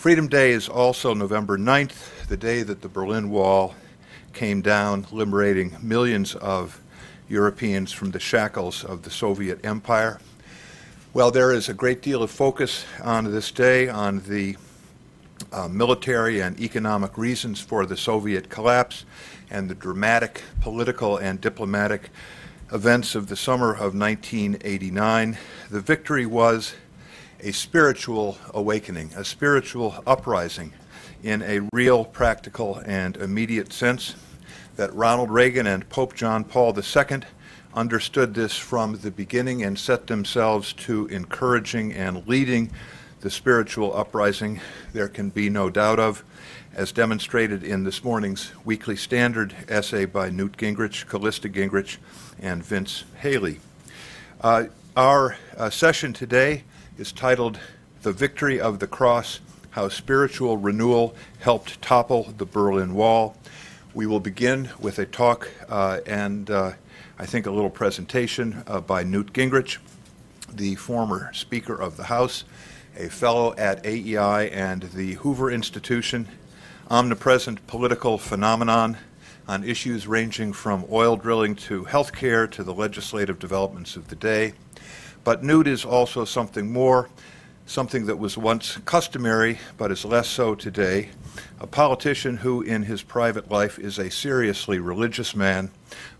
Freedom Day is also November 9th, the day that the Berlin Wall came down, liberating millions of Europeans from the shackles of the Soviet Empire. Well, there is a great deal of focus on this day on the uh, military and economic reasons for the Soviet collapse and the dramatic political and diplomatic events of the summer of 1989. The victory was a spiritual awakening, a spiritual uprising in a real, practical, and immediate sense that Ronald Reagan and Pope John Paul II understood this from the beginning and set themselves to encouraging and leading the spiritual uprising. There can be no doubt of, as demonstrated in this morning's Weekly Standard essay by Newt Gingrich, Callista Gingrich, and Vince Haley. Uh, our uh, session today is titled The Victory of the Cross How Spiritual Renewal Helped Topple the Berlin Wall. We will begin with a talk uh, and uh, I think a little presentation uh, by Newt Gingrich, the former Speaker of the House, a fellow at AEI and the Hoover Institution, omnipresent political phenomenon on issues ranging from oil drilling to health care to the legislative developments of the day. But Newt is also something more, something that was once customary but is less so today. A politician who, in his private life, is a seriously religious man,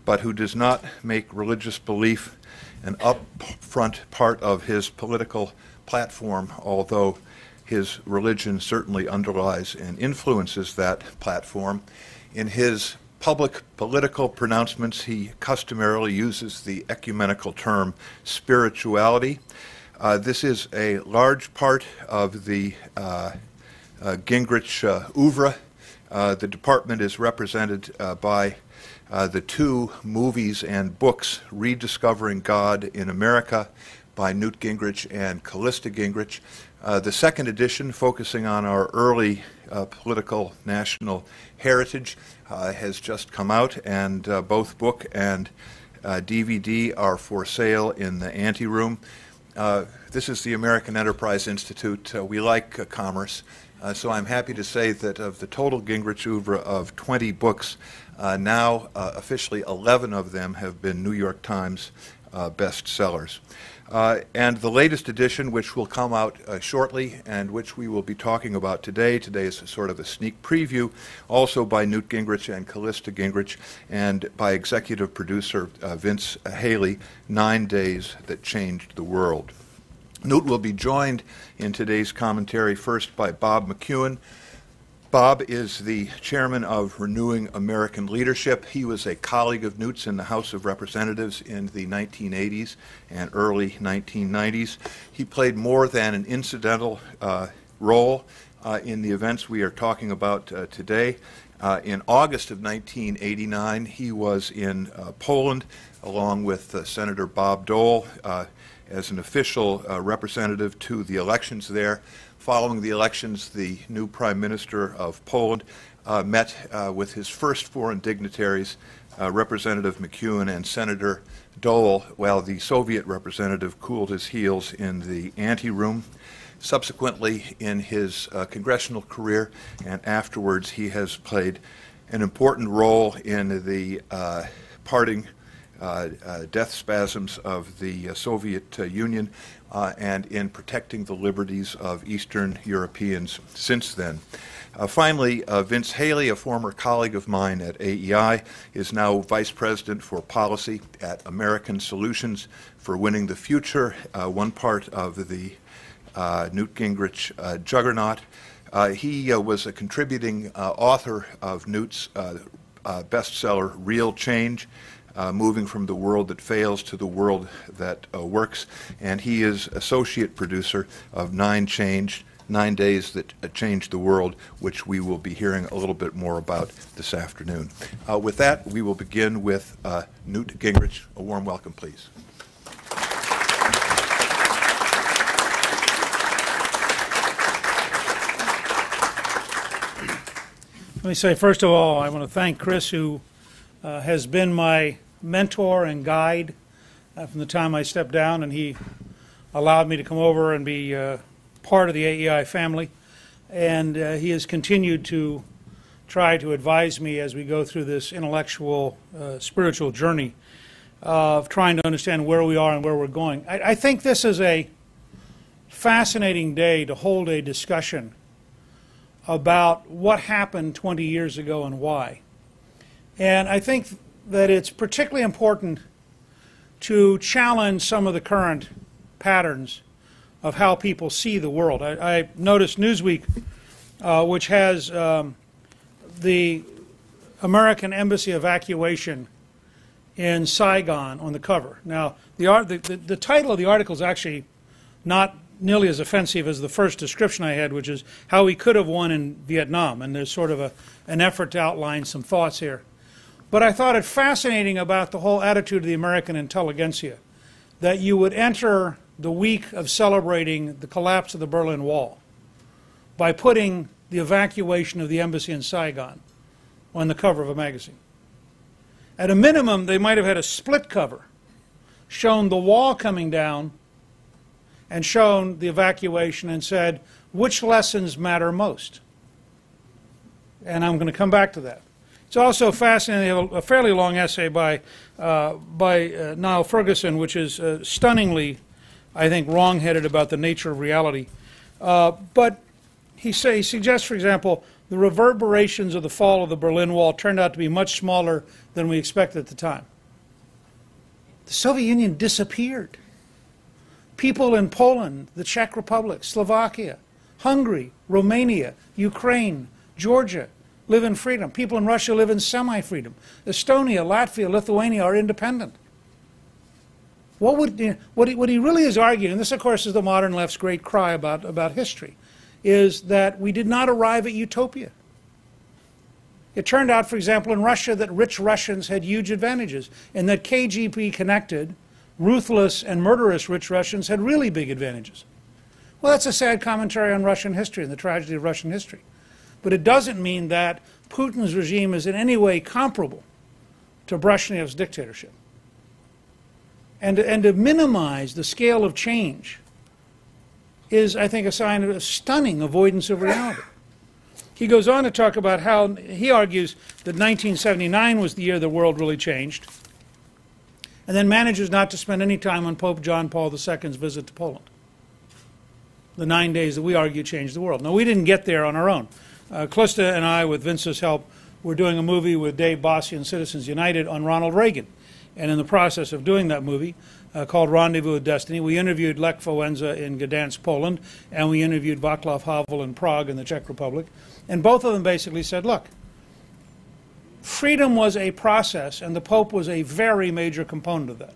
but who does not make religious belief an upfront part of his political platform, although his religion certainly underlies and influences that platform. In his public political pronouncements, he customarily uses the ecumenical term spirituality. Uh, this is a large part of the uh, uh, Gingrich uh, oeuvre. Uh, the department is represented uh, by the two movies and books, Rediscovering God in America by Newt Gingrich and Callista Gingrich. The second edition, focusing on our early political national heritage, uh, has just come out, and uh, both book and DVD uh, are for sale in the ante room. this is the American Enterprise Institute. we like commerce. Uh, so I'm happy to say that of the total Gingrich oeuvre of 20 books, uh, now uh, officially 11 of them have been New York Times bestsellers. Uh, and the latest edition, which will come out uh, shortly and which we will be talking about today, today is sort of a sneak preview, also by Newt Gingrich and Callista Gingrich, and by executive producer uh, Vince Haley, Nine Days That Changed the World. Newt will be joined in today's commentary first by Bob McEwen, Bob is the chairman of Renewing American Leadership. He was a colleague of Newt's in the House of Representatives in the 1980s and early 1990s. He played more than an incidental uh, role uh, in the events we are talking about uh, today. Uh, in August of 1989, he was in uh, Poland along with uh, Senator Bob Dole as an official representative to the elections there. Following the elections, the new Prime Minister of Poland uh, met uh, with his first foreign dignitaries, uh, Representative McEwen and Senator Dole, while the Soviet representative cooled his heels in the anteroom. Subsequently, in his uh, congressional career and afterwards, he has played an important role in the uh, parting uh, death spasms of the Soviet Union uh, and in protecting the liberties of Eastern Europeans since then. Uh, finally, uh, Vince Haley, a former colleague of mine at AEI, is now Vice President for Policy at American Solutions for Winning the Future, uh, one part of the uh, Newt Gingrich uh, juggernaut. he was a contributing author of Newt's bestseller, Real Change uh, moving from the world that fails to the world that uh, works. And he is associate producer of Nine Changed, Nine Days That uh, Changed the World, which we will be hearing a little bit more about this afternoon. Uh, with that, we will begin with uh, Newt Gingrich. A warm welcome, please. Let me say, first of all, I want to thank Chris, who has been my mentor and guide uh, from the time I stepped down, and he allowed me to come over and be uh, part of the AEI family. and uh, he has continued to try to advise me as we go through this intellectual, uh, spiritual journey of trying to understand where we are and where we're going. I, I think this is a fascinating day to hold a discussion about what happened 20 years ago and why. And I think that it's particularly important to challenge some of the current patterns of how people see the world. I, I noticed Newsweek, uh, which has um, the American embassy evacuation in Saigon on the cover. Now, the, the, the title of the article is actually not nearly as offensive as the first description I had, which is how we could have won in Vietnam. And there's sort of a, an effort to outline some thoughts here. But I thought it fascinating about the whole attitude of the American intelligentsia that you would enter the week of celebrating the collapse of the Berlin Wall by putting the evacuation of the embassy in Saigon on the cover of a magazine. At a minimum, they might have had a split cover, shown the wall coming down, and shown the evacuation and said, which lessons matter most? And I'm going to come back to that. It's also fascinating. They have a, fairly long essay by, uh, by uh, Niall Ferguson, which is uh, stunningly I think, wrongheaded about the nature of reality. Uh, but he, say, he suggests, for example, the reverberations of the fall of the Berlin Wall turned out to be much smaller than we expected at the time. The Soviet Union disappeared. People in Poland, the Czech Republic, Slovakia, Hungary, Romania, Ukraine, Georgia live in freedom. People in Russia live in semi freedom. Estonia, Latvia, Lithuania are independent. What, would, what, he, what he really is arguing, and this, of course, is the modern left's great cry about, about history, is that we did not arrive at utopia. It turned out, for example, in Russia that rich Russians had huge advantages, and that KGB connected, ruthless and murderous rich Russians had really big advantages. Well, that's a sad commentary on Russian history and the tragedy of Russian history. But it doesn't mean that Putin's regime is in any way comparable to Brezhnev's dictatorship and to, and to minimize the scale of change is, I think, a sign of a stunning avoidance of reality. He goes on to talk about how he argues that 1979 was the year the world really changed, and then manages not to spend any time on Pope John Paul II's visit to Poland. The nine days that we argue changed the world. Now, we didn't get there on our own. Uh, and I, with Vince's help, were doing a movie with Dave Bossie and Citizens United on Ronald Reagan. And in the process of doing that movie, uh, called Rendezvous with Destiny, we interviewed Lech Wałęsa in Gdansk, Poland, and we interviewed Václav Havel in Prague in the Czech Republic. And both of them basically said, look, freedom was a process, and the Pope was a very major component of that.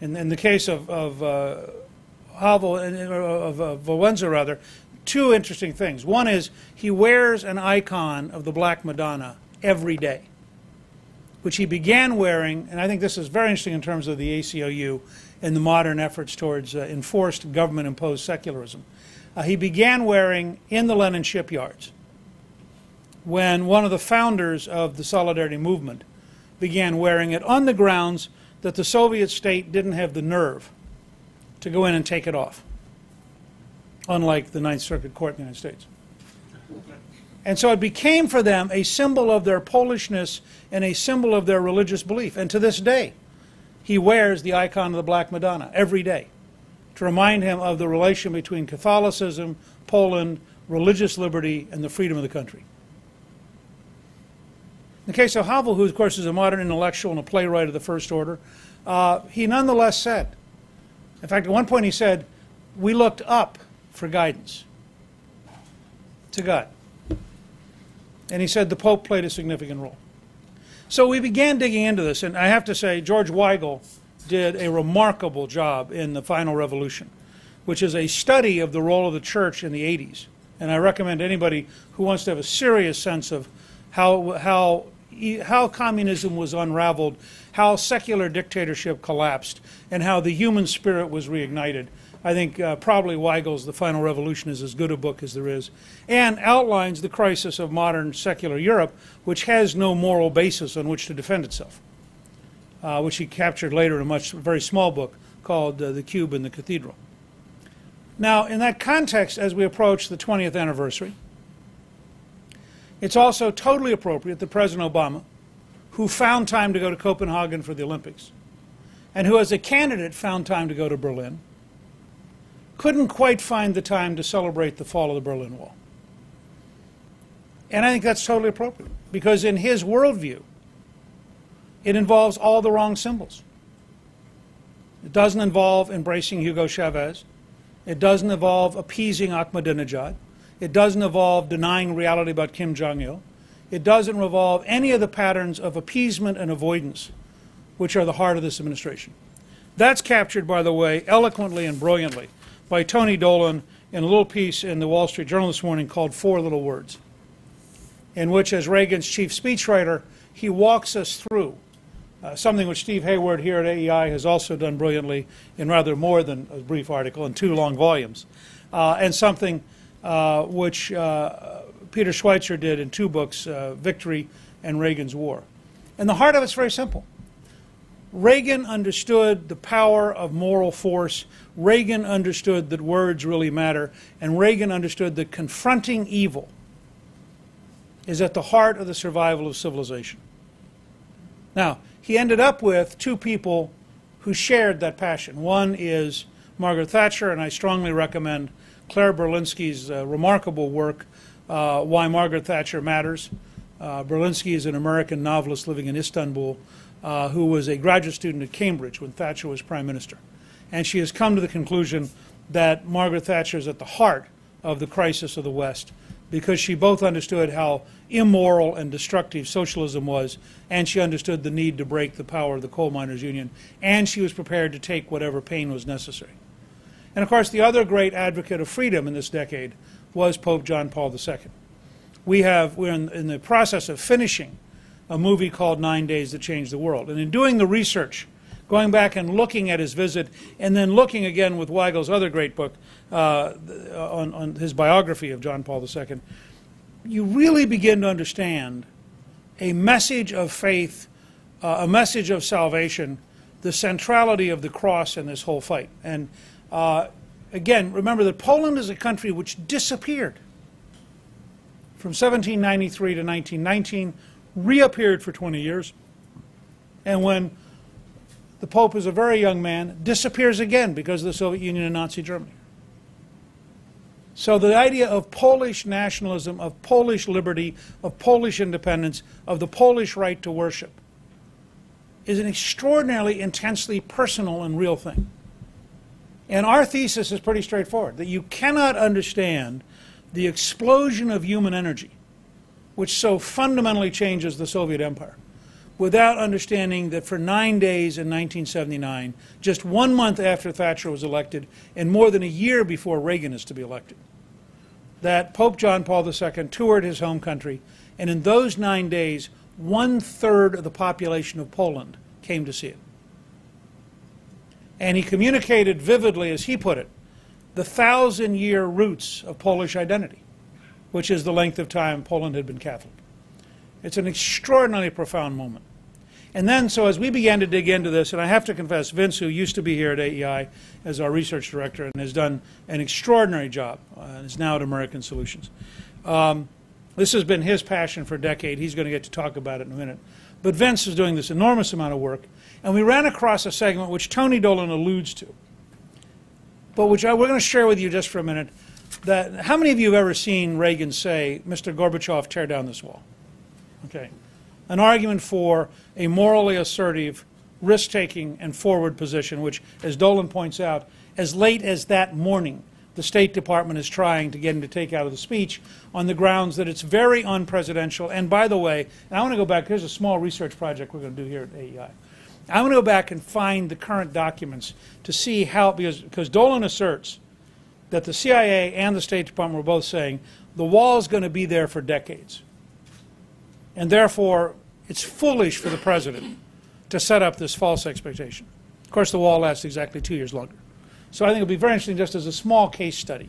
In, in the case of, of uh, Havel, of uh, Wałęsa rather, two interesting things. One is he wears an icon of the Black Madonna every day which he began wearing, and I think this is very interesting in terms of the ACLU and the modern efforts towards uh, enforced government imposed secularism. Uh, he began wearing in the Lenin shipyards when one of the founders of the Solidarity movement began wearing it on the grounds that the Soviet state didn't have the nerve to go in and take it off, unlike the Ninth Circuit Court in the United States. And so it became for them a symbol of their Polishness and a symbol of their religious belief. And to this day, he wears the icon of the Black Madonna every day to remind him of the relation between Catholicism, Poland, religious liberty, and the freedom of the country. In the case of Havel, who of course is a modern intellectual and a playwright of the first order, uh, he nonetheless said, in fact, at one point he said, we looked up for guidance to God. And he said the Pope played a significant role. So we began digging into this, and I have to say, George Weigel did a remarkable job in The Final Revolution, which is a study of the role of the church in the 80s. And I recommend anybody who wants to have a serious sense of how, how, how communism was unraveled, how secular dictatorship collapsed, and how the human spirit was reignited I think uh, probably Weigel's The Final Revolution is as good a book as there is, and outlines the crisis of modern secular Europe, which has no moral basis on which to defend itself, uh, which he captured later in a much very small book called uh, The Cube and the Cathedral. Now, in that context, as we approach the 20th anniversary, it's also totally appropriate that President Obama, who found time to go to Copenhagen for the Olympics, and who, as a candidate, found time to go to Berlin, couldn't quite find the time to celebrate the fall of the Berlin Wall. And I think that's totally appropriate because, in his worldview, it involves all the wrong symbols. It doesn't involve embracing Hugo Chavez. It doesn't involve appeasing Ahmadinejad. It doesn't involve denying reality about Kim Jong il. It doesn't involve any of the patterns of appeasement and avoidance which are the heart of this administration. That's captured, by the way, eloquently and brilliantly by Tony Dolan in a little piece in the Wall Street Journal this morning called Four Little Words, in which, as Reagan's chief speechwriter, he walks us through uh, something which Steve Hayward here at AEI has also done brilliantly in rather more than a brief article in two long volumes, uh, and something uh, which uh, Peter Schweizer did in two books, uh, Victory and Reagan's War. And the heart of it's very simple. Reagan understood the power of moral force. Reagan understood that words really matter. And Reagan understood that confronting evil is at the heart of the survival of civilization. Now, he ended up with two people who shared that passion. One is Margaret Thatcher, and I strongly recommend Claire Berlinski's uh, remarkable work, uh, Why Margaret Thatcher Matters. Uh, Berlinski is an American novelist living in Istanbul uh, who was a graduate student at Cambridge when Thatcher was prime minister. And she has come to the conclusion that Margaret Thatcher is at the heart of the crisis of the West because she both understood how immoral and destructive socialism was, and she understood the need to break the power of the coal miners' union, and she was prepared to take whatever pain was necessary. And of course, the other great advocate of freedom in this decade was Pope John Paul II. We have, we're in, in the process of finishing a movie called Nine Days That Changed the World. And in doing the research, going back and looking at his visit, and then looking again with Weigel's other great book uh, on, on his biography of John Paul II, you really begin to understand a message of faith, uh, a message of salvation, the centrality of the cross in this whole fight. And uh, again, remember that Poland is a country which disappeared from 1793 to 1919, reappeared for 20 years, and when the Pope is a very young man, disappears again because of the Soviet Union and Nazi Germany. So the idea of Polish nationalism, of Polish liberty, of Polish independence, of the Polish right to worship is an extraordinarily intensely personal and real thing. And our thesis is pretty straightforward that you cannot understand the explosion of human energy, which so fundamentally changes the Soviet Empire, without understanding that for nine days in 1979, just one month after Thatcher was elected, and more than a year before Reagan is to be elected, that Pope John Paul II toured his home country, and in those nine days, one third of the population of Poland came to see it. And he communicated vividly, as he put it, the thousand year roots of Polish identity, which is the length of time Poland had been Catholic. It's an extraordinarily profound moment. And then, so as we began to dig into this, and I have to confess, Vince, who used to be here at AEI as our research director and has done an extraordinary job, uh, is now at American Solutions. Um, this has been his passion for a decade. He's going to get to talk about it in a minute. But Vince is doing this enormous amount of work, and we ran across a segment which Tony Dolan alludes to, but which I, we're going to share with you just for a minute. That how many of you have ever seen Reagan say, "Mr. Gorbachev, tear down this wall"? Okay an argument for a morally assertive, risk taking, and forward position, which, as Dolan points out, as late as that morning, the State Department is trying to get him to take out of the speech on the grounds that it's very unpresidential. And by the way, and I want to go back, here's a small research project we're going to do here at AEI. I want to go back and find the current documents to see how, because, because Dolan asserts that the CIA and the State Department were both saying the wall is going to be there for decades. And therefore, it's foolish for the president to set up this false expectation. Of course, the wall lasts exactly two years longer. So I think it'll be very interesting, just as a small case study,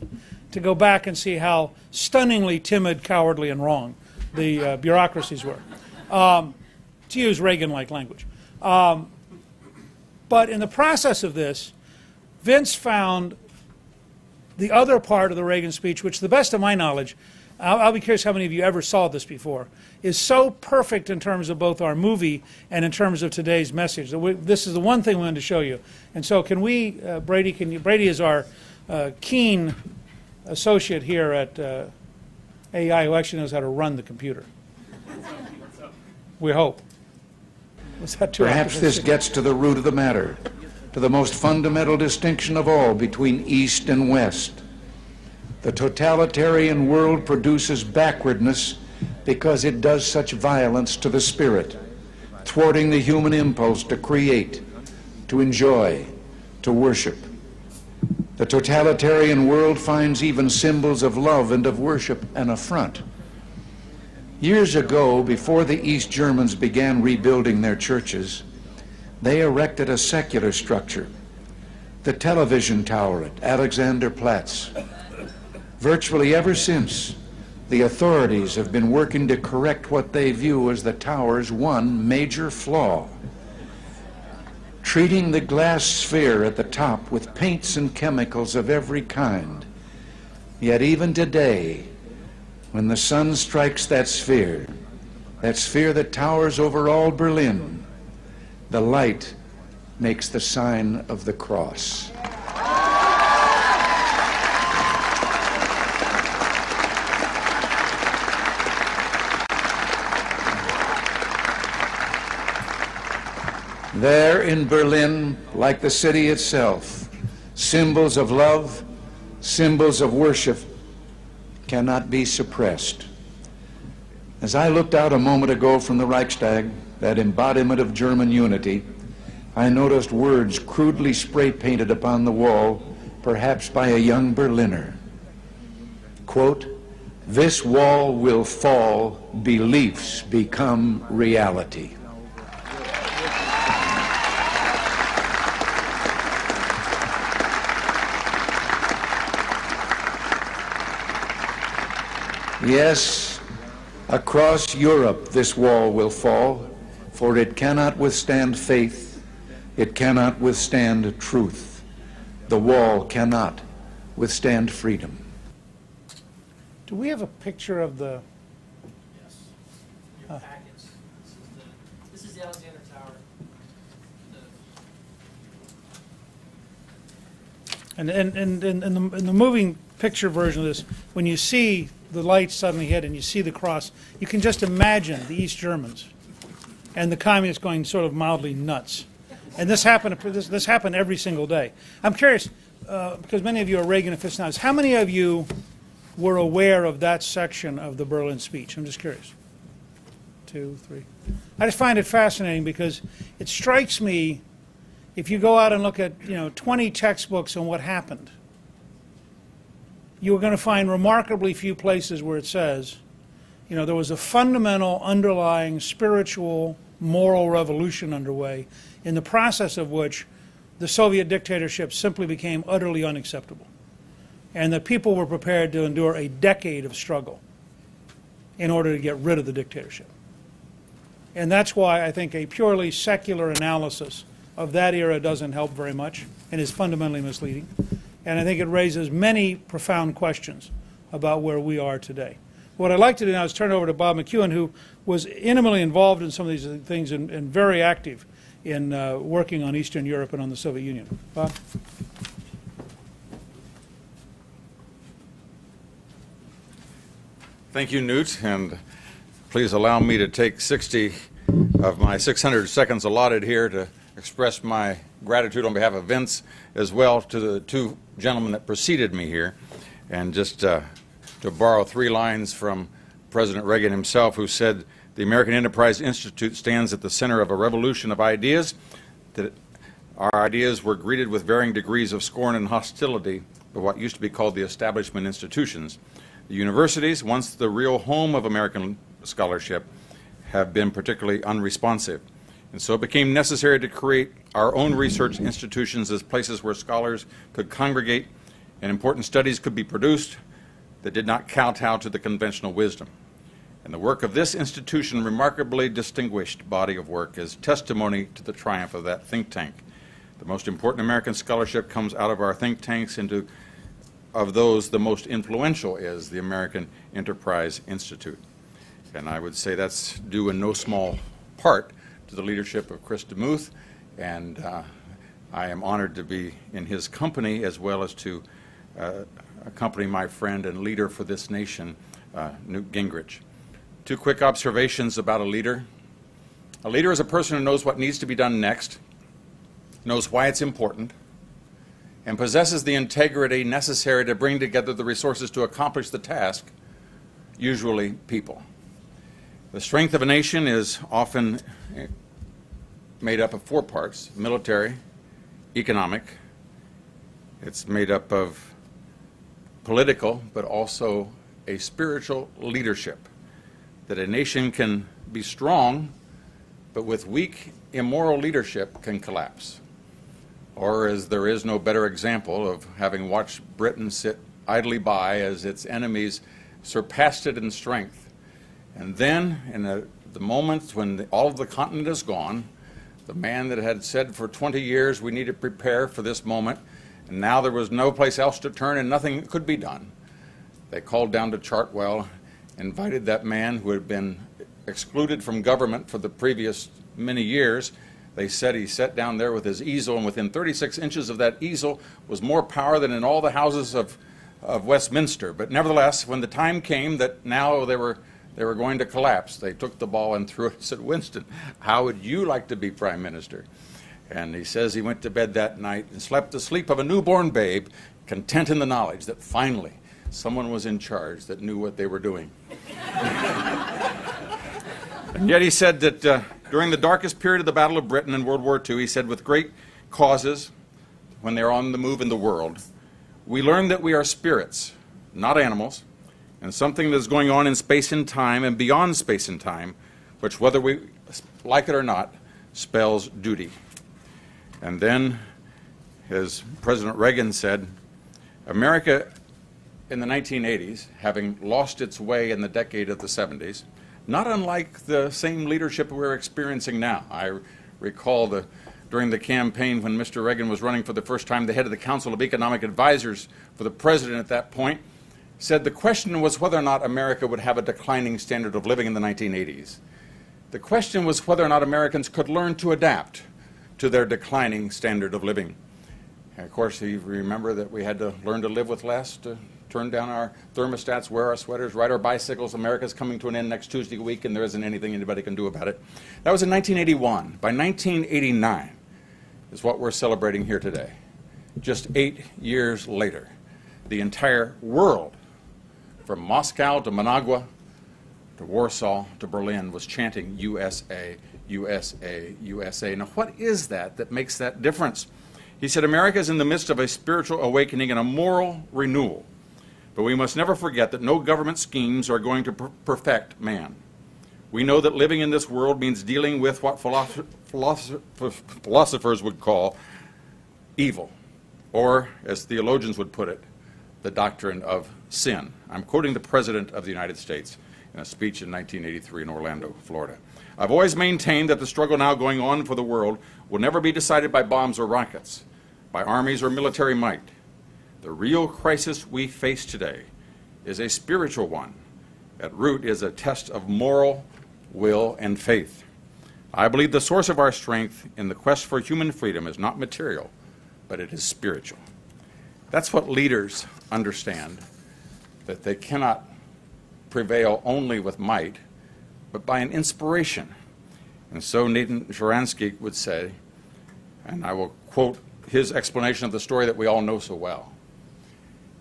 to go back and see how stunningly timid, cowardly, and wrong the uh, bureaucracies were. Um, to use Reagan like language. Um, but in the process of this, Vince found the other part of the Reagan speech, which, to the best of my knowledge, I'll, I'll be curious how many of you ever saw this before, is so perfect in terms of both our movie and in terms of today's message. we- This is the one thing we wanted to show you. And so, can we, uh, Brady? Can you? Brady is our uh, keen associate here at uh, AEI, who actually knows how to run the computer. We hope. Was that too Perhaps this gets to the root of the matter, to the most fundamental distinction of all between East and West. The totalitarian world produces backwardness because it does such violence to the spirit, thwarting the human impulse to create, to enjoy, to worship. The totalitarian world finds even symbols of love and of worship an affront. Years ago, before the East Germans began rebuilding their churches, they erected a secular structure, the television tower at Alexanderplatz. Virtually ever since, the authorities have been working to correct what they view as the tower's one major flaw. Treating the glass sphere at the top with paints and chemicals of every kind. Yet even today, when the sun strikes that sphere, that sphere that towers over all Berlin, the light makes the sign of the cross. There in Berlin, like the city itself, symbols of love, symbols of worship cannot be suppressed. As I looked out a moment ago from the Reichstag, that embodiment of German unity, I noticed words crudely spray painted upon the wall, perhaps by a young Berliner. Quote, This wall will fall, beliefs become reality. Yes, across Europe this wall will fall, for it cannot withstand faith, it cannot withstand truth. The wall cannot withstand freedom. Do we have a picture of the? Yes. Your packets. This is the, this is the Alexander Tower. The- And, and, and, and in the, in the moving picture version of this, when you see the lights suddenly hit and you see the cross, you can just imagine the East Germans and the communists going sort of mildly nuts. And this happened, this, this happened every single day. I'm curious, uh, because many of you are Reagan aficionados, how many of you were aware of that section of the Berlin speech? I'm just curious. Two, three. I just find it fascinating because it strikes me if you go out and look at you know 20 textbooks on what happened, you are going to find remarkably few places where it says, you know, there was a fundamental underlying spiritual, moral revolution underway, in the process of which the Soviet dictatorship simply became utterly unacceptable, and the people were prepared to endure a decade of struggle in order to get rid of the dictatorship. And that's why I think a purely secular analysis of that era doesn't help very much and is fundamentally misleading. And I think it raises many profound questions about where we are today. What I'd like to do now is turn it over to Bob McEwen, who was intimately involved in some of these things and, and very active in uh, working on Eastern Europe and on the Soviet Union. Bob? Thank you, Newt, and please allow me to take 60 of my 600 seconds allotted here to express my gratitude on behalf of Vince as well to the two gentlemen that preceded me here. And just uh, to borrow three lines from President Reagan himself, who said, The American Enterprise Institute stands at the center of a revolution of ideas, that our ideas were greeted with varying degrees of scorn and hostility by what used to be called the establishment institutions. The universities, once the real home of American scholarship, have been particularly unresponsive. And so it became necessary to create our own research institutions as places where scholars could congregate and important studies could be produced that did not kowtow to the conventional wisdom. And the work of this institution, remarkably distinguished body of work, is testimony to the triumph of that think tank. The most important American scholarship comes out of our think tanks into of those, the most influential is the American Enterprise Institute. And I would say that's due in no small part to the leadership of Chris DeMuth, and uh, I am honored to be in his company as well as to uh, accompany my friend and leader for this nation, uh, Newt Gingrich. Two quick observations about a leader. A leader is a person who knows what needs to be done next, knows why it's important, and possesses the integrity necessary to bring together the resources to accomplish the task, usually people. The strength of a nation is often eh, made up of four parts military, economic, it's made up of political, but also a spiritual leadership. That a nation can be strong, but with weak, immoral leadership can collapse. Or as there is no better example of having watched Britain sit idly by as its enemies surpassed it in strength. And then, in a, the moment when the, all of the continent is gone, the man that had said for 20 years we need to prepare for this moment, and now there was no place else to turn and nothing could be done. They called down to Chartwell, invited that man who had been excluded from government for the previous many years. They said he sat down there with his easel, and within 36 inches of that easel was more power than in all the houses of, of Westminster. But nevertheless, when the time came that now they were they were going to collapse. They took the ball and threw it and said, Winston, how would you like to be prime minister? And he says he went to bed that night and slept the sleep of a newborn babe, content in the knowledge that finally someone was in charge that knew what they were doing. and yet he said that uh, during the darkest period of the Battle of Britain in World War II, he said, with great causes, when they're on the move in the world, we learn that we are spirits, not animals, and something that's going on in space and time and beyond space and time, which, whether we like it or not, spells duty. And then, as President Reagan said, America in the 1980s, having lost its way in the decade of the 70s, not unlike the same leadership we're experiencing now. I recall the, during the campaign when Mr. Reagan was running for the first time, the head of the Council of Economic Advisors for the president at that point said the question was whether or not America would have a declining standard of living in the 1980s. The question was whether or not Americans could learn to adapt to their declining standard of living. And of course, you remember that we had to learn to live with less, to turn down our thermostats, wear our sweaters, ride our bicycles. America's coming to an end next Tuesday week, and there isn't anything anybody can do about it. That was in 1981. By 1989 is what we're celebrating here today. Just eight years later, the entire world from Moscow to Managua to Warsaw to Berlin was chanting USA, USA, USA. Now, what is that that makes that difference? He said America is in the midst of a spiritual awakening and a moral renewal. But we must never forget that no government schemes are going to per perfect man. We know that living in this world means dealing with what philosoph philosoph philosophers would call evil, or, as theologians would put it, the doctrine of sin. I'm quoting the President of the United States in a speech in 1983 in Orlando, Florida. I've always maintained that the struggle now going on for the world will never be decided by bombs or rockets, by armies or military might. The real crisis we face today is a spiritual one. At root is a test of moral will and faith. I believe the source of our strength in the quest for human freedom is not material, but it is spiritual. That's what leaders understand that they cannot prevail only with might, but by an inspiration. And so Nathan Sharansky would say, and I will quote his explanation of the story that we all know so well.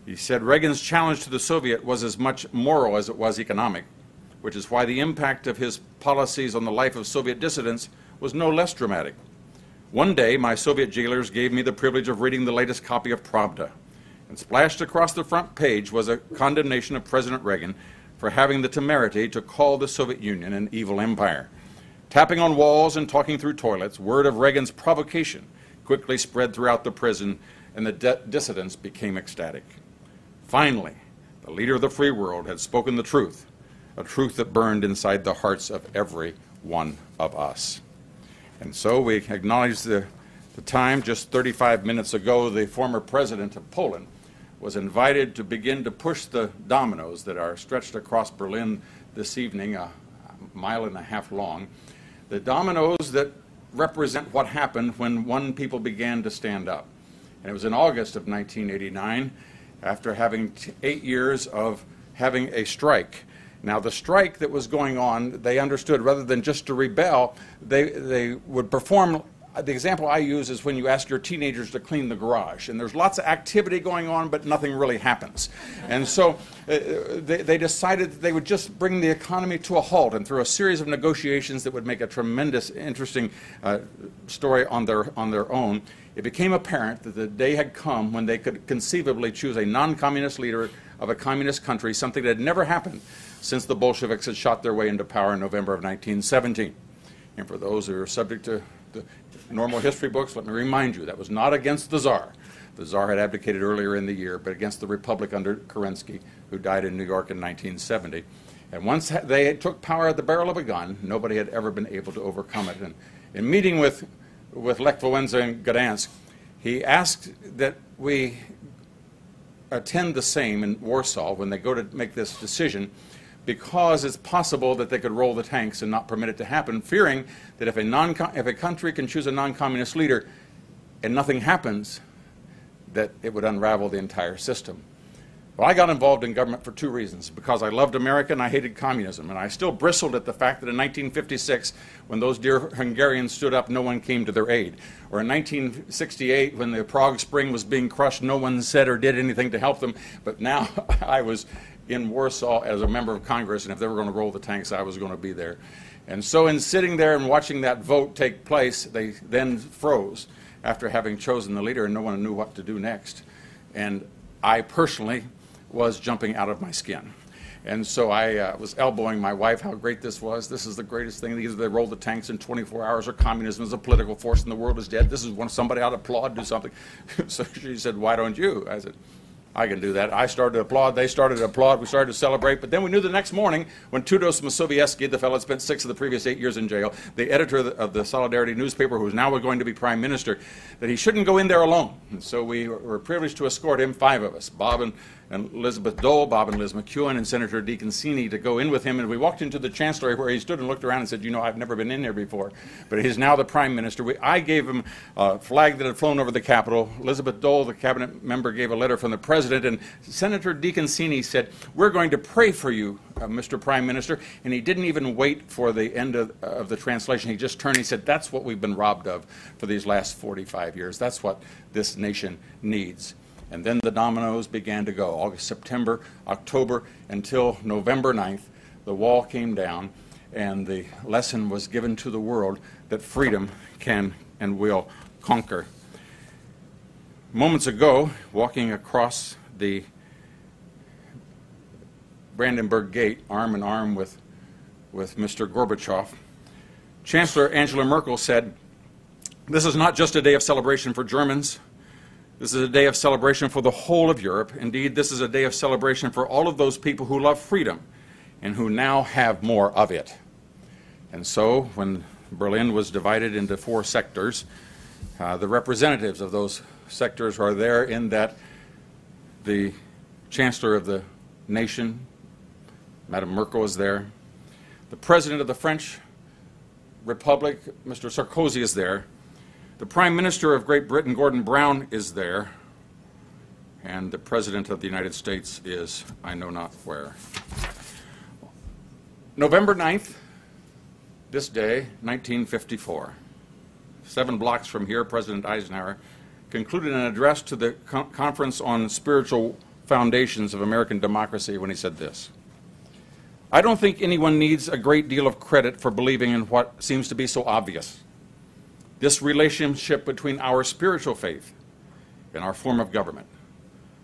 He said Reagan's challenge to the Soviet was as much moral as it was economic, which is why the impact of his policies on the life of Soviet dissidents was no less dramatic. One day, my Soviet jailers gave me the privilege of reading the latest copy of Pravda, and splashed across the front page was a condemnation of President Reagan for having the temerity to call the Soviet Union an evil empire. Tapping on walls and talking through toilets, word of Reagan's provocation quickly spread throughout the prison, and the dissidents became ecstatic. Finally, the leader of the free world had spoken the truth, a truth that burned inside the hearts of every one of us. And so we acknowledge the, the time just 35 minutes ago, the former president of Poland was invited to begin to push the dominoes that are stretched across Berlin this evening, a mile and a half long, the dominoes that represent what happened when one people began to stand up. And it was in August of 1989, after having eight years of having a strike. Now, the strike that was going on, they understood rather than just to rebel, they, they would perform. The example I use is when you ask your teenagers to clean the garage, and there's lots of activity going on, but nothing really happens. And so uh, they, they decided that they would just bring the economy to a halt, and through a series of negotiations that would make a tremendous, interesting uh, story on their, on their own, it became apparent that the day had come when they could conceivably choose a non communist leader of a communist country, something that had never happened since the Bolsheviks had shot their way into power in November of 1917. And for those who are subject to the normal history books, let me remind you that was not against the Tsar. The Tsar had abdicated earlier in the year, but against the Republic under Kerensky, who died in New York in 1970. And once they took power at the barrel of a gun, nobody had ever been able to overcome it. And in meeting with, with Lech Wałęsa in Gdansk, he asked that we attend the same in Warsaw when they go to make this decision because it's possible that they could roll the tanks and not permit it to happen, fearing that if a, non if a country can choose a non-communist leader and nothing happens, that it would unravel the entire system. Well, I got involved in government for two reasons. Because I loved America and I hated communism. And I still bristled at the fact that in 1956, when those dear Hungarians stood up, no one came to their aid. Or in 1968, when the Prague Spring was being crushed, no one said or did anything to help them. But now I was in Warsaw as a member of Congress, and if they were going to roll the tanks, I was going to be there. And so, in sitting there and watching that vote take place, they then froze after having chosen the leader, and no one knew what to do next. And I personally was jumping out of my skin. And so I uh, was elbowing my wife how great this was. This is the greatest thing. Either they roll the tanks in 24 hours or communism is a political force and the world is dead. This is when somebody ought to applaud, do something. so she said, Why don't you? I said, I can do that. I started to applaud. They started to applaud. We started to celebrate. But then we knew the next morning when Tadeusz Mazowiecki, the fellow that spent six of the previous eight years in jail, the editor of the, of the Solidarity newspaper, who is now going to be prime minister, that he shouldn't go in there alone. And so we were privileged to escort him, five of us, Bob and, and Elizabeth Dole, Bob and Liz McEwen, and Senator DeConcini, to go in with him. And we walked into the chancellery where he stood and looked around and said, You know, I've never been in here before. But he's now the prime minister. We, I gave him a flag that had flown over the Capitol. Elizabeth Dole, the cabinet member, gave a letter from the president. And Senator DeConcini said, We're going to pray for you, uh, Mr. Prime Minister. And he didn't even wait for the end of, of the translation. He just turned. He said, That's what we've been robbed of for these last 45 years. That's what this nation needs. And then the dominoes began to go August, September, October, until November 9th. The wall came down, and the lesson was given to the world that freedom can and will conquer. Moments ago, walking across the Brandenburg Gate, arm in arm with, with Mr. Gorbachev, Chancellor Angela Merkel said, This is not just a day of celebration for Germans. This is a day of celebration for the whole of Europe. Indeed, this is a day of celebration for all of those people who love freedom and who now have more of it. And so, when Berlin was divided into four sectors, uh, the representatives of those sectors are there in that the Chancellor of the nation, Madame Merkel, is there. The President of the French Republic, Mr. Sarkozy, is there. The Prime Minister of Great Britain, Gordon Brown, is there. And the President of the United States is I know not where. November 9th, this day, 1954. Seven blocks from here, President Eisenhower concluded an address to the con- Conference on Spiritual Foundations of American Democracy when he said this I don't think anyone needs a great deal of credit for believing in what seems to be so obvious this relationship between our spiritual faith and our form of government.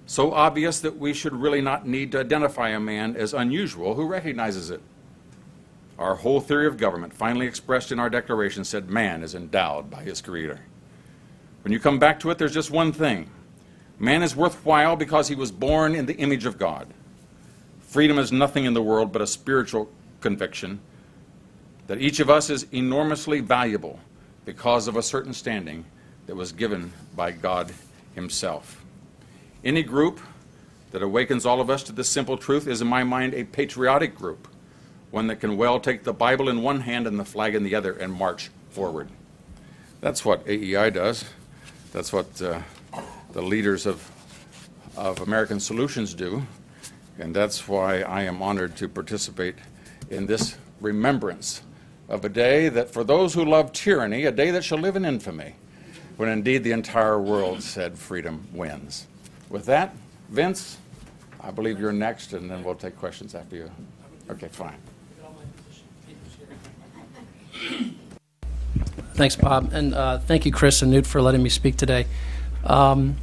So obvious that we should really not need to identify a man as unusual who recognizes it. Our whole theory of government, finally expressed in our Declaration, said man is endowed by his Creator. When you come back to it, there's just one thing man is worthwhile because he was born in the image of God. Freedom is nothing in the world but a spiritual conviction that each of us is enormously valuable because of a certain standing that was given by God Himself. Any group that awakens all of us to this simple truth is, in my mind, a patriotic group, one that can well take the Bible in one hand and the flag in the other and march forward. That's what AEI does. That's what uh, the leaders of, of American Solutions do. And that's why I am honored to participate in this remembrance of a day that, for those who love tyranny, a day that shall live in infamy, when indeed the entire world said freedom wins. With that, Vince, I believe you're next, and then we'll take questions after you. Okay, fine. Thanks, Bob, and uh, thank you, Chris and Newt, for letting me speak today. Um,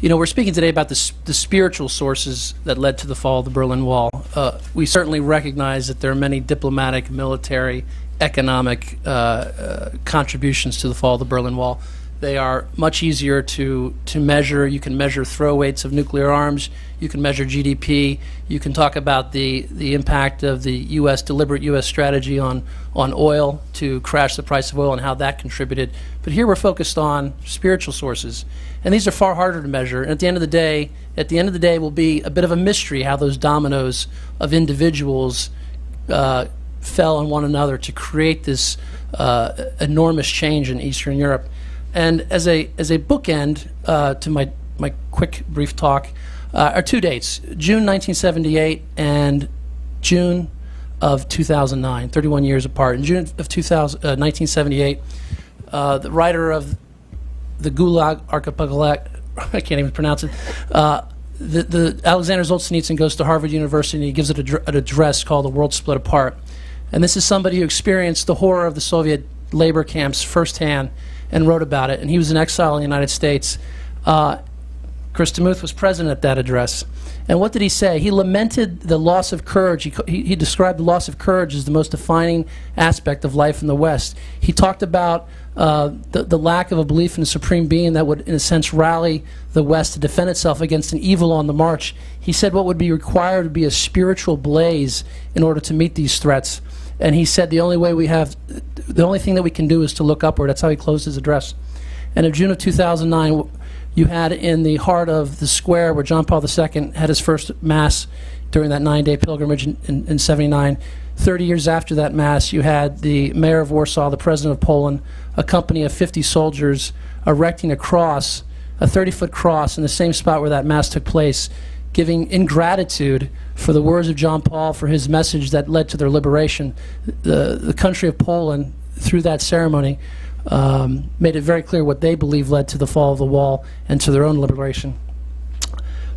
you know, we're speaking today about the, the spiritual sources that led to the fall of the Berlin Wall. Uh, we certainly recognize that there are many diplomatic, military, economic uh, uh, contributions to the fall of the Berlin Wall. They are much easier to, to measure. You can measure throw weights of nuclear arms. You can measure GDP. You can talk about the, the impact of the U.S. deliberate U.S. strategy on, on oil to crash the price of oil and how that contributed. But here we're focused on spiritual sources, and these are far harder to measure. And at the end of the day, at the end of the day, will be a bit of a mystery how those dominoes of individuals uh, fell on one another to create this uh, enormous change in Eastern Europe. And as a as a bookend uh, to my my quick brief talk uh, are two dates: June 1978 and June of 2009, 31 years apart. In June of 2000, uh, 1978, uh, the writer of the Gulag Archipelago, I can't even pronounce it. Uh, the, the Alexander Solzhenitsyn goes to Harvard University and he gives it a, an address called "The World Split Apart." And this is somebody who experienced the horror of the Soviet labor camps firsthand and wrote about it. And he was in exile in the United States. Uh, Chris DeMuth was present at that address. And what did he say? He lamented the loss of courage. He, he, he described the loss of courage as the most defining aspect of life in the West. He talked about uh, the, the lack of a belief in a supreme being that would, in a sense, rally the West to defend itself against an evil on the march. He said what would be required would be a spiritual blaze in order to meet these threats. And he said the only way we have, the only thing that we can do is to look upward. That's how he closed his address. And in June of 2009, you had in the heart of the square where John Paul II had his first Mass during that nine day pilgrimage in, in, in 79. 30 years after that Mass, you had the mayor of Warsaw, the president of Poland, a company of 50 soldiers erecting a cross, a 30 foot cross, in the same spot where that Mass took place, giving in gratitude for the words of John Paul, for his message that led to their liberation. The, the country of Poland, through that ceremony, um, made it very clear what they believe led to the fall of the wall and to their own liberation.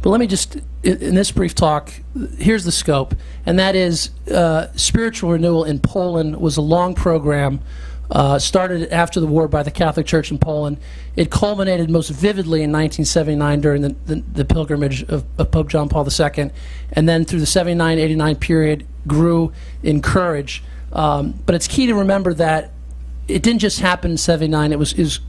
But let me just, in, in this brief talk, here's the scope, and that is uh, spiritual renewal in Poland was a long program. Uh, started after the war by the Catholic Church in Poland. It culminated most vividly in 1979 during the, the, the pilgrimage of, of Pope John Paul II, and then through the 79 89 period grew in courage. Um, but it's key to remember that it didn't just happen in 79. It was, it was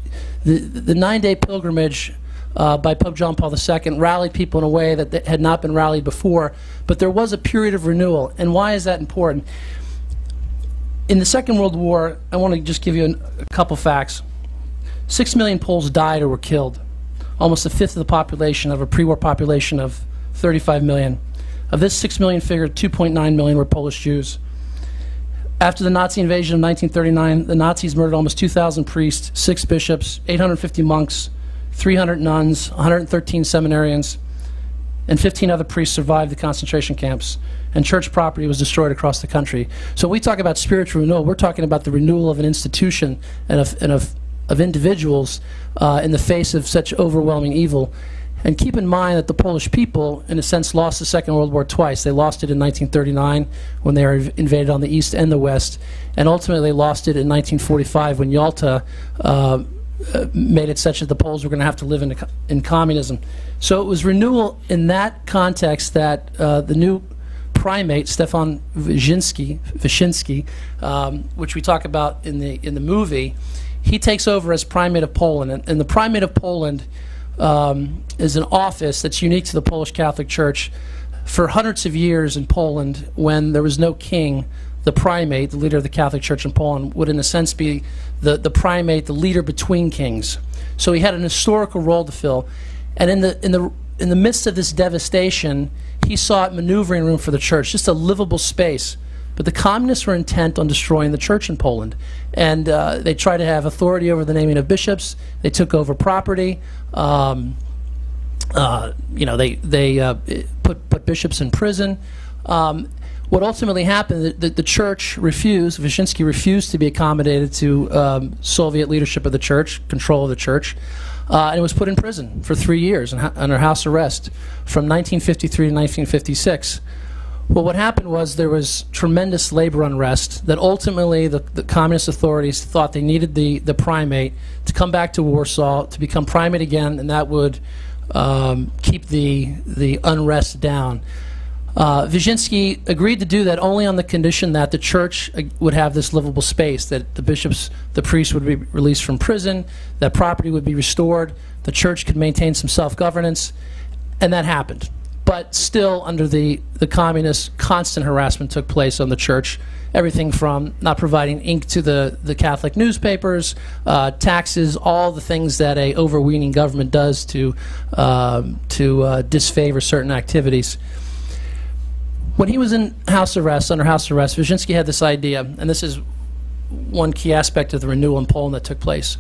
the, the nine day pilgrimage uh, by Pope John Paul II rallied people in a way that they had not been rallied before. But there was a period of renewal. And why is that important? In the Second World War, I want to just give you an, a couple facts. Six million Poles died or were killed, almost a fifth of the population of a pre war population of 35 million. Of this 6 million figure, 2.9 million were Polish Jews. After the Nazi invasion of 1939, the Nazis murdered almost 2,000 priests, six bishops, 850 monks, 300 nuns, 113 seminarians, and 15 other priests survived the concentration camps. And church property was destroyed across the country. So we talk about spiritual renewal, we're talking about the renewal of an institution and of, and of, of individuals uh, in the face of such overwhelming evil. And keep in mind that the Polish people, in a sense, lost the Second World War twice. They lost it in 1939 when they were invaded on the east and the west, and ultimately they lost it in 1945 when Yalta uh, uh, made it such that the Poles were going to have to live in, in communism. So it was renewal in that context that uh, the new primate, Stefan Wyszynski, um, which we talk about in the, in the movie, he takes over as primate of Poland. And, and the primate of Poland um, is an office that's unique to the Polish Catholic Church. For hundreds of years in Poland, when there was no king, the primate, the leader of the Catholic Church in Poland, would in a sense be the, the primate, the leader between kings. So he had an historical role to fill. And in the, in the, in the midst of this devastation, he sought maneuvering room for the church, just a livable space. But the communists were intent on destroying the church in Poland. And uh, they tried to have authority over the naming of bishops. They took over property. Um, uh, you know, they, they uh, put, put bishops in prison. Um, what ultimately happened, the, the, the church refused, Wyszynski refused to be accommodated to um, Soviet leadership of the church, control of the church, uh, and it was put in prison for three years under house arrest from 1953 to 1956. Well, what happened was there was tremendous labor unrest that ultimately the, the communist authorities thought they needed the, the primate to come back to Warsaw, to become primate again, and that would um, keep the, the unrest down. Uh, agreed to do that only on the condition that the church uh, would have this livable space, that the bishops, the priests would be released from prison, that property would be restored, the church could maintain some self-governance, and that happened. But still, under the, the communists, constant harassment took place on the church. Everything from not providing ink to the, the Catholic newspapers, uh, taxes, all the things that a overweening government does to, um, to uh, disfavor certain activities. When he was in house arrest, under house arrest, Wyszynski had this idea, and this is one key aspect of the renewal in Poland that took place.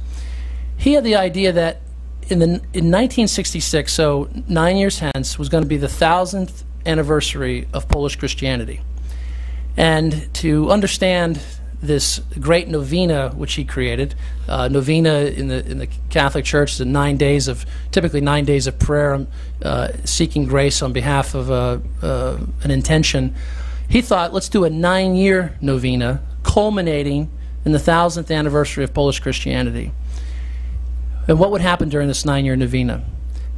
He had the idea that in, the, in 1966, so nine years hence, was going to be the thousandth anniversary of Polish Christianity. And to understand this great novena which he created. Uh, novena in the in the Catholic Church is nine days of typically nine days of prayer, uh, seeking grace on behalf of a, uh, an intention. He thought, let's do a nine-year novena, culminating in the thousandth anniversary of Polish Christianity. And what would happen during this nine-year novena?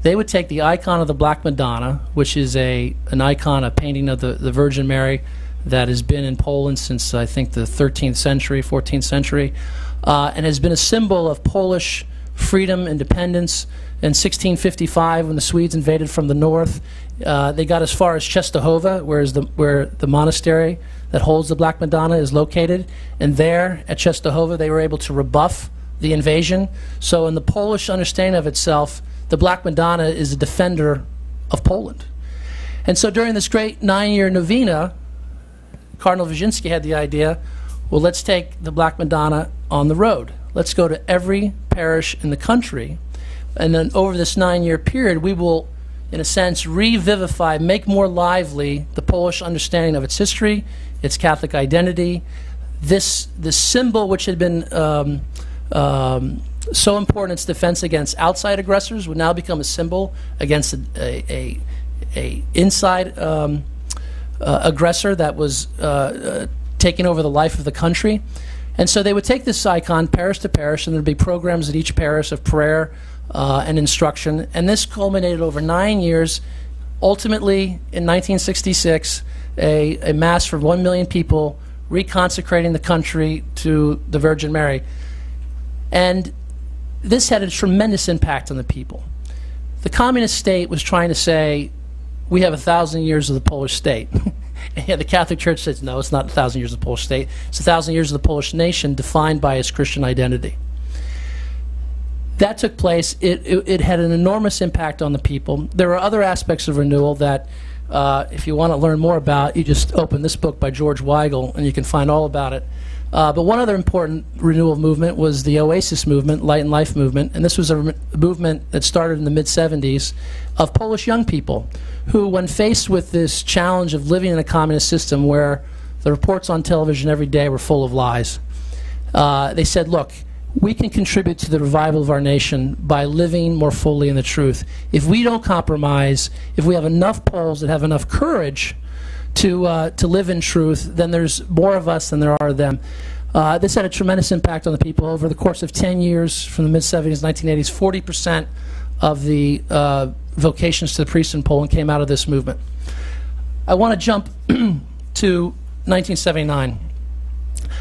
They would take the icon of the Black Madonna, which is a an icon, a painting of the, the Virgin Mary that has been in Poland since I think the 13th century, 14th century, uh, and has been a symbol of Polish freedom, independence. In 1655, when the Swedes invaded from the north, uh, they got as far as Czestochowa, where, is the, where the monastery that holds the Black Madonna is located. And there, at Czestochowa, they were able to rebuff the invasion. So, in the Polish understanding of itself, the Black Madonna is a defender of Poland. And so, during this great nine year novena, Cardinal Wyszynski had the idea well, let's take the Black Madonna on the road. Let's go to every parish in the country. And then over this nine year period, we will, in a sense, revivify, make more lively the Polish understanding of its history, its Catholic identity. This, this symbol, which had been um, um, so important its defense against outside aggressors, would now become a symbol against a, a, a, a inside um, aggressor that was uh, uh, taking over the life of the country. And so they would take this icon parish to parish, and there'd be programs at each parish of prayer uh, and instruction. And this culminated over nine years. Ultimately, in 1966, a, a mass for one million people reconsecrating the country to the Virgin Mary. And this had a tremendous impact on the people. The communist state was trying to say, we have a thousand years of the Polish state. and the Catholic Church says, no, it's not a thousand years of the Polish state. It's a thousand years of the Polish nation defined by its Christian identity. That took place. It, it, it had an enormous impact on the people. There are other aspects of renewal that, uh, if you want to learn more about, you just open this book by George Weigel, and you can find all about it. Uh, but one other important renewal movement was the Oasis movement, Light and Life movement, and this was a movement that started in the mid 70s of Polish young people who, when faced with this challenge of living in a communist system where the reports on television every day were full of lies, uh, they said, look, we can contribute to the revival of our nation by living more fully in the truth. If we don't compromise, if we have enough Poles that have enough courage to, uh, to live in truth, then there's more of us than there are of them. Uh, this had a tremendous impact on the people. Over the course of 10 years, from the mid 70s, 1980s, 40% of the uh, vocations to the priests in Poland came out of this movement. I want to jump to 1979.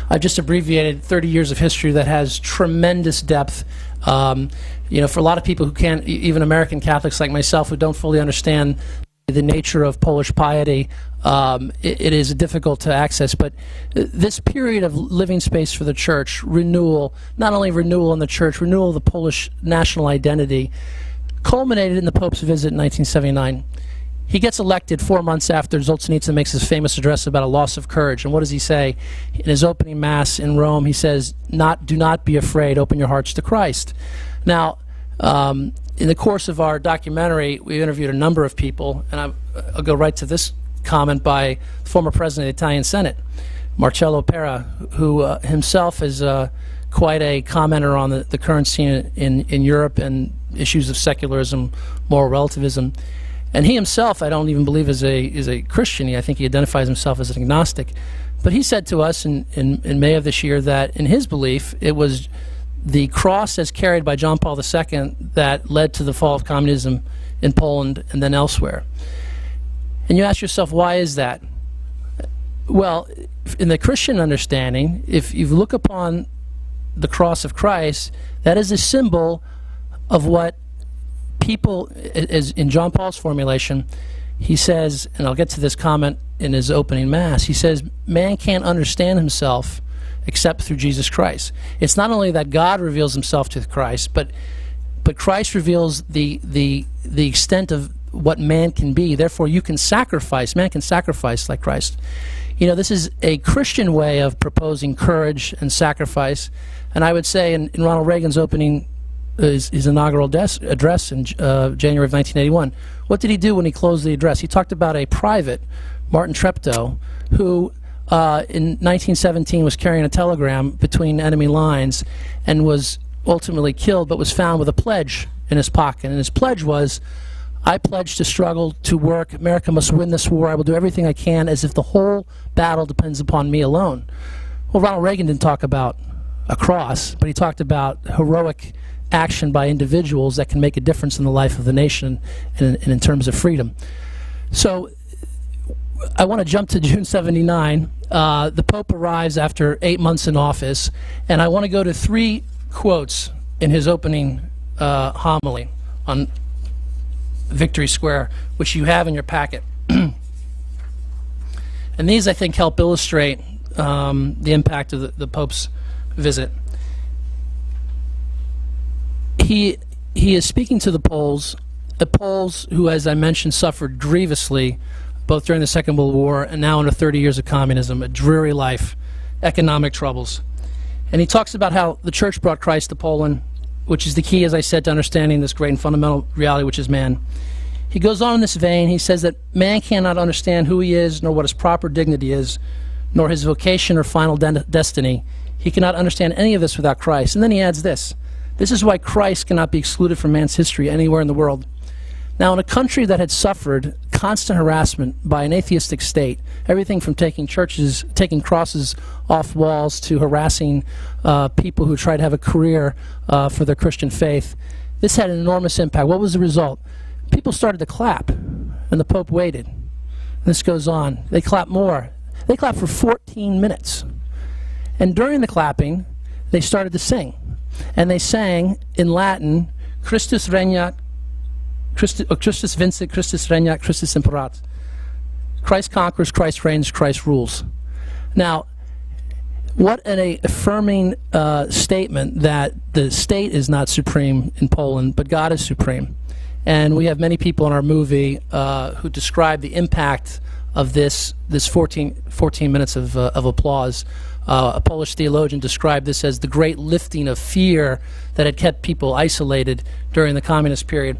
I've just abbreviated 30 years of history that has tremendous depth. Um, you know, for a lot of people who can't, even American Catholics like myself, who don't fully understand the nature of Polish piety, um, it, it is difficult to access. But this period of living space for the church, renewal, not only renewal in the church, renewal of the Polish national identity, culminated in the Pope's visit in 1979. He gets elected four months after Solzhenitsyn makes his famous address about a loss of courage. And what does he say? In his opening mass in Rome, he says, not, Do not be afraid, open your hearts to Christ. Now, um, in the course of our documentary, we interviewed a number of people, and I, I'll go right to this comment by former president of the Italian Senate, Marcello Pera, who uh, himself is uh, quite a commenter on the, the current scene in, in Europe and issues of secularism, moral relativism. And he himself, I don't even believe is a, is a Christian. He, I think he identifies himself as an agnostic. But he said to us in, in, in May of this year that in his belief, it was the cross as carried by John Paul II that led to the fall of communism in Poland and then elsewhere. And you ask yourself, why is that? Well, in the Christian understanding, if you look upon the cross of Christ, that is a symbol of what people, as in John Paul's formulation, he says, and I'll get to this comment in his opening mass, he says, man can't understand himself except through Jesus Christ. It's not only that God reveals himself to Christ, but but Christ reveals the the the extent of what man can be. Therefore, you can sacrifice. Man can sacrifice like Christ. You know, this is a Christian way of proposing courage and sacrifice. And I would say in, in Ronald Reagan's opening, his, his inaugural des- address in uh, January of 1981, what did he do when he closed the address? He talked about a private, Martin Treptow, who uh, in 1917 was carrying a telegram between enemy lines and was ultimately killed, but was found with a pledge in his pocket. And his pledge was, I pledge to struggle, to work. America must win this war. I will do everything I can as if the whole battle depends upon me alone. Well, Ronald Reagan didn't talk about a cross, but he talked about heroic action by individuals that can make a difference in the life of the nation and, and in terms of freedom. So I want to jump to June 79. Uh, the Pope arrives after eight months in office, and I want to go to three quotes in his opening uh, homily on Victory Square, which you have in your packet. and these, I think, help illustrate um, the impact of the, the Pope's visit. He, he is speaking to the Poles, the Poles who, as I mentioned, suffered grievously both during the Second World War and now under 30 years of communism, a dreary life, economic troubles. And he talks about how the church brought Christ to Poland, which is the key, as I said, to understanding this great and fundamental reality, which is man. He goes on in this vein. He says that man cannot understand who he is, nor what his proper dignity is, nor his vocation or final de destiny. He cannot understand any of this without Christ. And then he adds this this is why Christ cannot be excluded from man's history anywhere in the world. Now, in a country that had suffered constant harassment by an atheistic state, everything from taking churches, taking crosses off walls to harassing uh, people who tried to have a career uh, for their Christian faith, this had an enormous impact. What was the result? People started to clap, and the Pope waited. This goes on. They clap more. They clap for 14 minutes. And during the clapping, they started to sing. And they sang in Latin, Christus regnat Christus, oh, Christus vincit, Christus regnat, Christus imperat. Christ conquers, Christ reigns, Christ rules. Now, what an affirming uh, statement that the state is not supreme in Poland, but God is supreme. And we have many people in our movie uh, who describe the impact of this this 14, 14 minutes of, uh, of applause. Uh, a Polish theologian described this as the great lifting of fear that had kept people isolated during the communist period.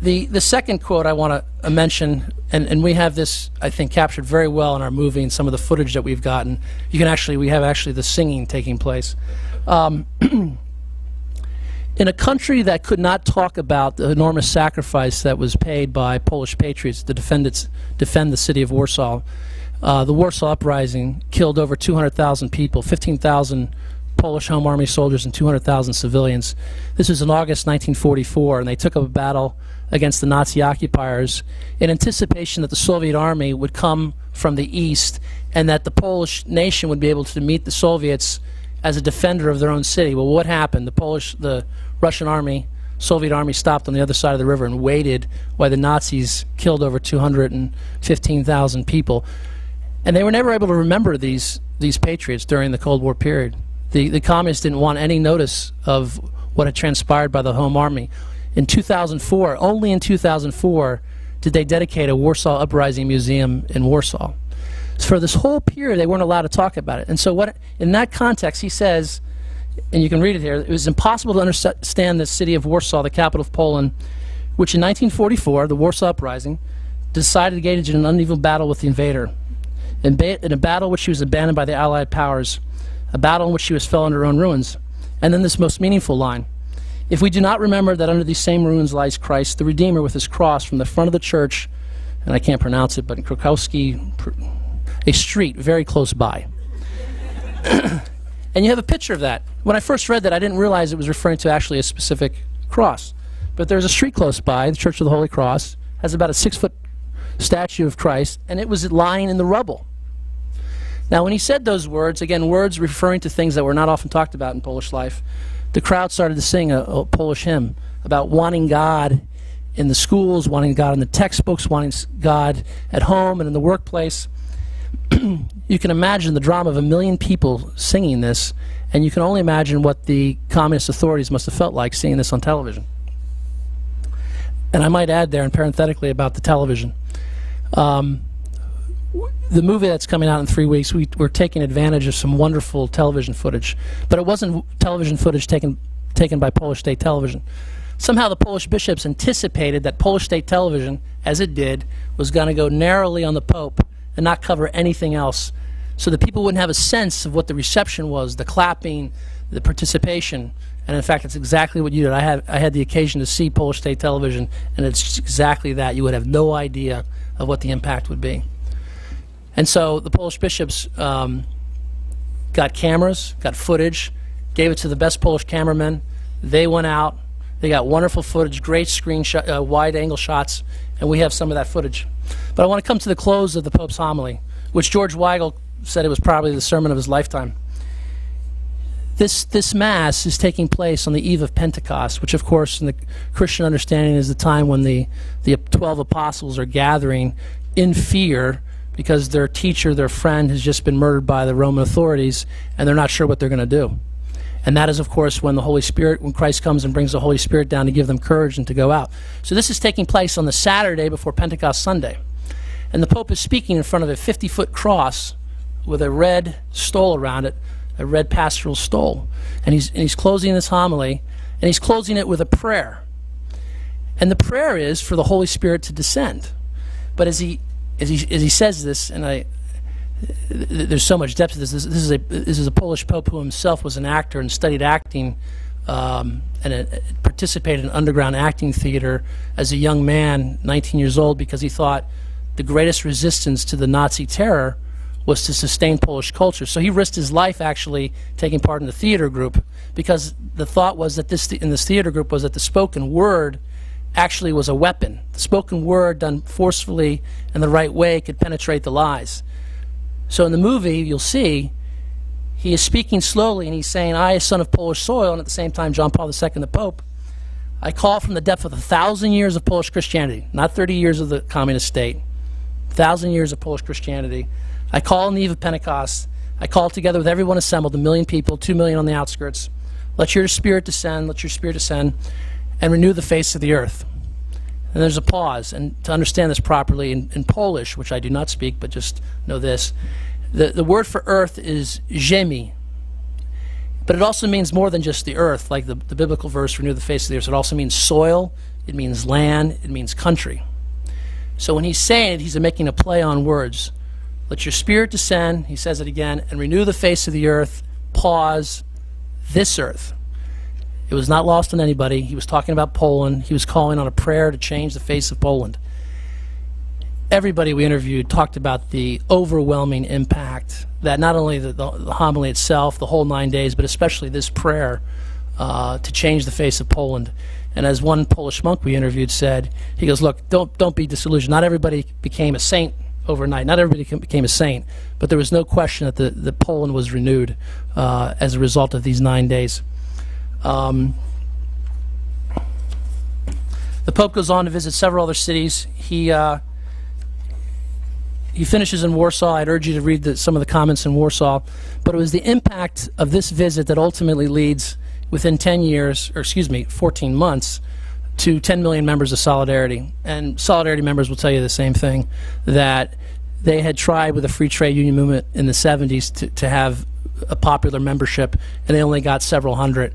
The, the second quote I want to mention, and, and we have this, I think, captured very well in our movie and some of the footage that we've gotten. You can actually, we have actually the singing taking place. Um, in a country that could not talk about the enormous sacrifice that was paid by Polish patriots to defend, its, defend the city of Warsaw, uh, the Warsaw Uprising killed over 200,000 people, 15,000 Polish Home Army soldiers and 200,000 civilians. This was in August 1944, and they took up a battle against the Nazi occupiers in anticipation that the Soviet army would come from the east and that the Polish nation would be able to meet the Soviets as a defender of their own city. Well, what happened? The Polish, the Russian army, Soviet army stopped on the other side of the river and waited while the Nazis killed over 215,000 people. And they were never able to remember these, these patriots during the Cold War period. The, the communists didn't want any notice of what had transpired by the Home Army In 2004, only in 2004, did they dedicate a Warsaw Uprising Museum in Warsaw. So for this whole period, they weren't allowed to talk about it. And so, what in that context, he says, and you can read it here, it was impossible to understand the city of Warsaw, the capital of Poland, which in 1944, the Warsaw Uprising, decided to engage in an uneven battle with the invader. In, in a battle which she was abandoned by the Allied powers, a battle in which she was fell under her own ruins. And then this most meaningful line If we do not remember that under these same ruins lies Christ, the Redeemer, with his cross from the front of the church, and I can't pronounce it, but in Krakowski, a street very close by. and you have a picture of that. When I first read that, I didn't realize it was referring to actually a specific cross. But there's a street close by, the Church of the Holy Cross, has about a six foot statue of Christ, and it was lying in the rubble. Now, when he said those words, again, words referring to things that were not often talked about in Polish life, the crowd started to sing a, a Polish hymn about wanting God in the schools, wanting God in the textbooks, wanting God at home and in the workplace. you can imagine the drama of a million people singing this, and you can only imagine what the communist authorities must have felt like seeing this on television. And I might add there, and parenthetically about the television. Um, the movie that's coming out in three weeks, we, we're taking advantage of some wonderful television footage, but it wasn't television footage taken taken by Polish state television. Somehow the Polish bishops anticipated that Polish state television, as it did, was going to go narrowly on the Pope and not cover anything else, so that people wouldn't have a sense of what the reception was, the clapping, the participation. And in fact, it's exactly what you did. I had I had the occasion to see Polish state television, and it's exactly that. You would have no idea of what the impact would be. And so the Polish bishops um, got cameras, got footage, gave it to the best Polish cameramen. They went out. They got wonderful footage, great screen uh, wide angle shots, and we have some of that footage. But I want to come to the close of the Pope's homily, which George Weigel said it was probably the sermon of his lifetime. This, this Mass is taking place on the eve of Pentecost, which, of course, in the Christian understanding is the time when the, the 12 apostles are gathering in fear because their teacher, their friend, has just been murdered by the Roman authorities, and they're not sure what they're going to do. And that is, of course, when the Holy Spirit, when Christ comes and brings the Holy Spirit down to give them courage and to go out. So this is taking place on the Saturday before Pentecost Sunday. And the Pope is speaking in front of a 50 foot cross with a red stole around it a red pastoral stole. And he's, and he's closing this homily, and he's closing it with a prayer. And the prayer is for the Holy Spirit to descend. But as he, as he, as he says this, and I, there's so much depth to this. this. This is a this is a Polish pope who himself was an actor and studied acting, um, and a, participated in underground acting theater as a young man, 19 years old, because he thought the greatest resistance to the Nazi terror was to sustain Polish culture. So he risked his life actually taking part in the theater group because the thought was that this in this theater group was that the spoken word actually was a weapon. The spoken word done forcefully in the right way could penetrate the lies. So in the movie, you'll see he is speaking slowly and he's saying, I, a son of Polish soil, and at the same time, John Paul II, the Pope, I call from the depth of a thousand years of Polish Christianity, not 30 years of the communist state, thousand years of Polish Christianity. I call on the eve of Pentecost. I call together with everyone assembled, a million people, two million on the outskirts. Let your spirit descend, let your spirit descend, and renew the face of the earth. And there's a pause. And to understand this properly, in, in Polish, which I do not speak, but just know this, the, the word for earth is ziemi. But it also means more than just the earth, like the, the biblical verse, renew the face of the earth. It also means soil, it means land, it means country. So when he's saying it, he's making a play on words. Let your spirit descend, he says it again, and renew the face of the earth. Pause this earth. It was not lost on anybody. He was talking about Poland. He was calling on a prayer to change the face of Poland. Everybody we interviewed talked about the overwhelming impact that not only the, the, homily itself, the whole nine days, but especially this prayer uh, to change the face of Poland. And as one Polish monk we interviewed said, he goes, "Look, don't don't be disillusioned. Not everybody became a saint overnight. Not everybody became a saint, but there was no question that the, the Poland was renewed uh, as a result of these nine days. Um, the Pope goes on to visit several other cities. He uh, he finishes in Warsaw. I'd urge you to read the, some of the comments in Warsaw, but it was the impact of this visit that ultimately leads, within 10 years, or excuse me, 14 months, to 10 million members of Solidarity. And Solidarity members will tell you the same thing that they had tried with the free trade union movement in the 70s to, to have a popular membership, and they only got several hundred.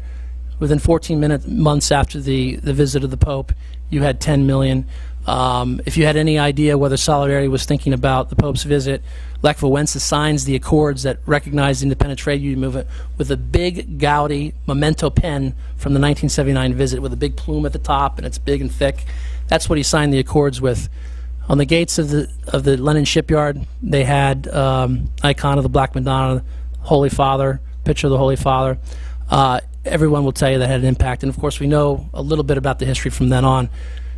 Within 14 minute, months after the, the visit of the Pope, you had 10 million. Um, if you had any idea whether Solidarity was thinking about the Pope's visit, Lech Wałęsa signs the accords that recognize the independent trade union movement with a big, gaudy memento pen from the 1979 visit with a big plume at the top, and it's big and thick. That's what he signed the accords with. On the gates of the of the Lenin shipyard, they had um, icon of the Black Madonna, Holy Father, picture of the Holy Father. Uh, everyone will tell you that had an impact, and of course, we know a little bit about the history from then on.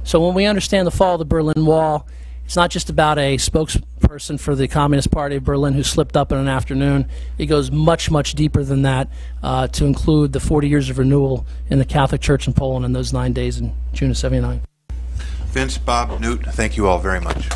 So when we understand the fall of the Berlin Wall, it's not just about a spokesperson for the Communist Party of Berlin who slipped up in an afternoon. It goes much, much deeper than that uh, to include the 40 years of renewal in the Catholic Church in Poland in those nine days in June of 79. Vince, Bob, Newt, thank you all very much.